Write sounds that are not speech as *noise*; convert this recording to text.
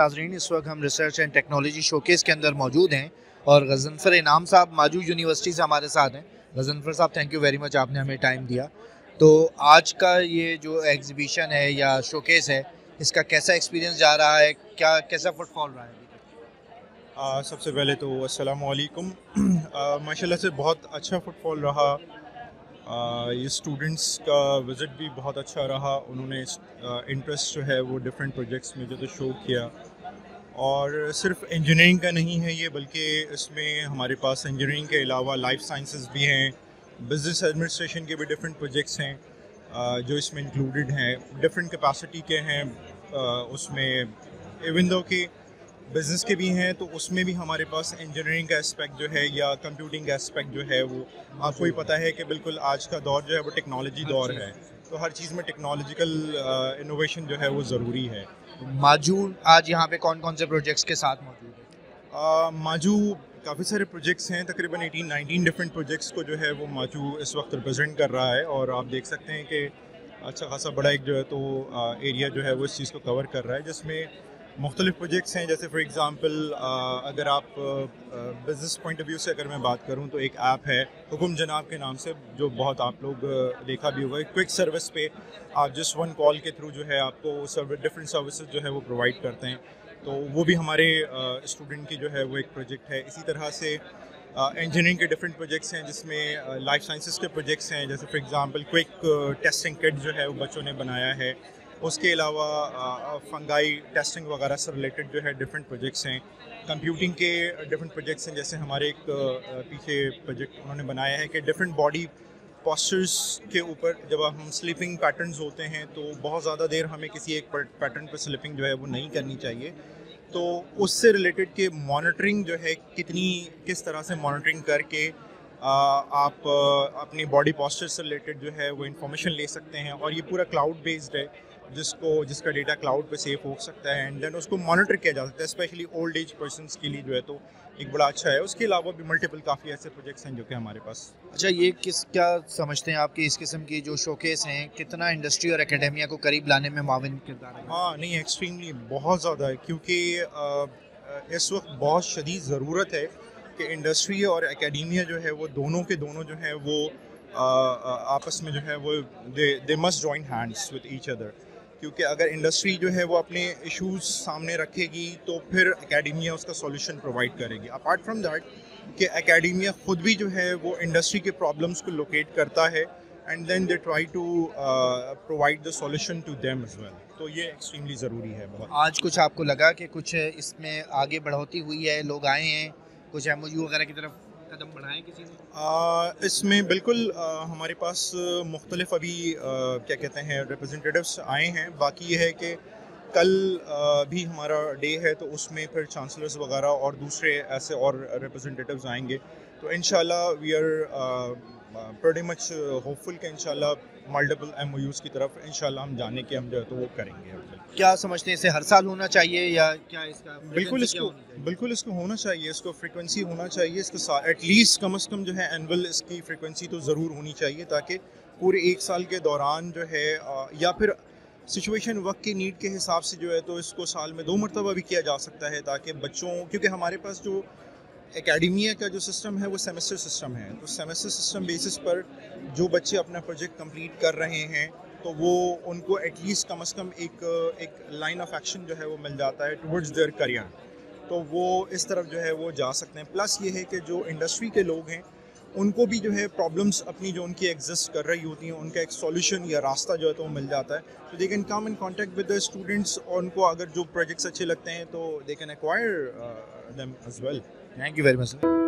नाजरीन इस वक्त हम रिसर्च एंड टेक्नोलॉजी शोकेस के अंदर मौजूद हैं और गजनफर इनाम साहब माजू यूनिवर्सिटी से हमारे साथ हैं। गजनफर साहब थैंक यू वेरी मच आपने हमें टाइम दिया। तो आज का ये जो एग्जीबिशन है या शोकेस है इसका कैसा एक्सपीरियंस जा रहा है? क्या कैसा फुटफॉल रहा है आ, सबसे पहले तो अस्सलाम वालेकुम *clears throat* माशाल्लाह से बहुत अच्छा फुटफॉल रहा। ये स्टूडेंट्स का विज़िट भी बहुत अच्छा रहा। उन्होंने इंटरेस्ट जो है वो डिफरेंट प्रोजेक्ट्स में जो तो शो किया। और सिर्फ़ इंजीनियरिंग का नहीं है ये बल्कि इसमें हमारे पास इंजीनियरिंग के अलावा लाइफ साइंसेस भी हैं बिज़नेस एडमिनिस्ट्रेशन के भी डिफरेंट प्रोजेक्ट्स हैं जो इसमें इंक्लूडेड हैं। डिफरेंट कैपेसिटी के हैं उसमें इवन दो कि बिज़नेस के भी हैं तो उसमें भी हमारे पास इंजीनियरिंग का एस्पेक्ट जो है या कंप्यूटिंग का एस्पेक्ट जो है वो आपको ही पता है कि बिल्कुल आज का दौर जो है वो टेक्नोलॉजी दौर है। तो हर चीज़ में टेक्नोलॉजिकल इनोवेशन जो है वो ज़रूरी है। माजू आज यहाँ पे कौन कौन से प्रोजेक्ट्स के साथ मौजूद है? माजू काफ़ी सारे प्रोजेक्ट्स हैं तकरीबन 18 19 डिफरेंट प्रोजेक्ट्स को जो है वो माजू इस वक्त रिप्रेजेंट कर रहा है और आप देख सकते हैं कि अच्छा खासा बड़ा एक जो है तो एरिया जो है वो इस चीज़ को कवर कर रहा है जिसमें मुख्तलिफ़ प्रोजेक्ट्स हैं, जैसे फॉर एग्ज़ाम्पल अगर आप बिज़नेस पॉइंट ऑफ़ व्यू से अगर मैं बात करूँ तो एक ऐप है हुकुम जनाब के नाम से, जो बहुत आप लोग देखा भी होगा क्विक सर्विस पे आप जस्ट वन कॉल के थ्रू जो है, आपको सर्विस डिफरेंट सर्विसेज़ जो है, वो प्रोवाइड करते हैं। तो वो भी हमारे स्टूडेंट की जो है, वो एक प्रोजेक्ट है। इसी तरह से इंजीनियरिंग के डिफरेंट प्रोजेक्ट्स हैं, जिसमें लाइफ साइंसेस के प्रोजेक्ट्स हैं, जैसे for example quick testing kit जो है, वो बच्चों ने बनाया है। उसके अलावा फंगाई टेस्टिंग वगैरह से रिलेटेड जो है डिफरेंट प्रोजेक्ट्स हैं। कंप्यूटिंग के डिफरेंट प्रोजेक्ट्स हैं, जैसे हमारे एक पीछे प्रोजेक्ट उन्होंने बनाया है कि डिफरेंट बॉडी पॉस्चर्स के ऊपर जब हम स्लीपिंग पैटर्न्स होते हैं तो बहुत ज़्यादा देर हमें किसी एक पैटर्न पर स्लीपिंग जो है वो नहीं करनी चाहिए। तो उससे रिलेटेड के मॉनिटरिंग जो है, कितनी, किस तरह से मॉनिटरिंग करके आप अपनी बॉडी पॉस्चर से रिलेटेड जो है वो इन्फॉर्मेशन ले सकते हैं और ये पूरा क्लाउड बेस्ड है जिसको जिसका डेटा क्लाउड पे सेव हो सकता है। एंड देन उसको मॉनिटर किया जा सकता है स्पेशली ओल्ड एज पर्सन के लिए जो है तो एक बड़ा अच्छा है। उसके अलावा भी मल्टीपल काफ़ी ऐसे प्रोजेक्ट्स हैं जो कि हमारे पास। अच्छा ये किस क्या समझते हैं आपके इस किस्म की जो शोकेस हैं कितना इंडस्ट्री और एकेडमिया को करीब लाने में माविन किरदार है? हाँ नहीं एक्सट्रीमली बहुत ज़्यादा है क्योंकि इस वक्त बहुत शदीद ज़रूरत है कि इंडस्ट्री और एकेडमिया जो है वो दोनों के दोनों जो है वो आपस में जो है वो they they must join hands with each other क्योंकि अगर इंडस्ट्री जो है वो अपने इश्यूज़ सामने रखेगी तो फिर एकेडमिया उसका सॉल्यूशन प्रोवाइड करेगी. अपार्ट फ्रॉम दैट कि एकेडमिया खुद भी जो है वो इंडस्ट्री के प्रॉब्लम्स को लोकेट करता है and then they try to provide the solution to them as well तो ये एक्सट्रीमली ज़रूरी है बहुत। आज कुछ आपको लगा कि कुछ इसमें आगे बढ़ोती हुई है, लोग आए हैं कुछ एम वगैरह की तरफ़ कदम बढ़ाए किसी ने? इसमें बिल्कुल आ, हमारे पास मुख्तलिफ़ अभी आ, क्या कहते हैं रिप्रेजेंटेटिव्स आए हैं। बाकी ये है कि कल भी हमारा डे है तो उसमें फिर चांसलर्स वगैरह और दूसरे ऐसे और रिप्रेजेंटेटिव्स आएँगे। तो in we are pretty much hopeful के इंशाल्लाह मल्टीपल एम की तरफ़ इन हम जाने के हम जो है तो वो करेंगे क्या समझते हैं इसे हर साल होना चाहिए या क्या इसका बिल्कुल इसको बिल्कुल इसको होना चाहिए इसको फ्रिक्वेंसी होना चाहिए इसको एटलीस्ट कम अज़ कम जो है एनअल इसकी फ्रिक्वेंसी तो ज़रूर होनी चाहिए ताकि पूरे एक साल के दौरान जो है या फिर सिचुएशन वक्त की नीड के हिसाब से जो है तो इसको साल में दो मरतबा भी किया जा सकता है ताकि बच्चों क्योंकि हमारे पास जो एकेडमिया का जो सिस्टम है, वो सेमेस्टर सिस्टम है। तो सेमेस्टर सिस्टम बेसिस पर जो बच्चे अपना प्रोजेक्ट कंप्लीट कर रहे हैं तो वो उनको एटलीस्ट कम अज़ कम एक एक लाइन ऑफ़ एक्शन जो है वो मिल जाता है टुवर्ड्स देयर करियर तो वो इस तरफ़ जो है वो जा सकते हैं। प्लस ये है कि जो इंडस्ट्री के लोग हैं, उनको भी जो है प्रॉब्लम्स अपनी जो उनकी एग्जिस्ट कर रही होती हैं, उनका एक सॉल्यूशन या रास्ता जो है तो मिल जाता है। तो they can come in contact with the students और उनको अगर जो प्रोजेक्ट्स अच्छे लगते हैं तो they can acquire them as well Thank you very much, sir.